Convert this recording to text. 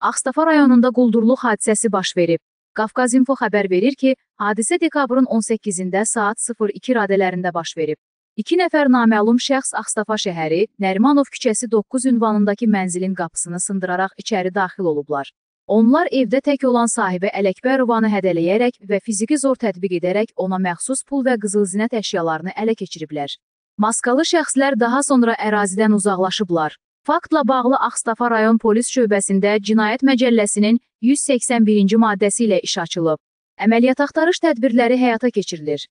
Ağstafa rayonunda quldurluq hadisəsi baş verib. Qafqaz Info xəbər verir ki, hadisə dekabrın 18-də saat 02 radələrində baş verib. İki nəfər naməlum şəxs Ağstafa şəhəri, Nərimanov küçəsi 9 ünvanındakı mənzilin qapısını sındıraraq içəri daxil olublar. Onlar evdə tək olan sahibə Ələkbərovanı hədələyərək və fiziki zor tətbiq edərək ona məxsus pul və qızıl zinət əşyalarını ələ keçiriblər. Maskalı şəxslər daha sonra ərazidən uzaqlaşıblar. Faktla bağlı Ağstafa rayon polis şöbəsində Cinayət Məcəlləsinin 181-ci maddəsi ilə iş açılıb. Əməliyyat axtarış tədbirləri həyata keçirilir.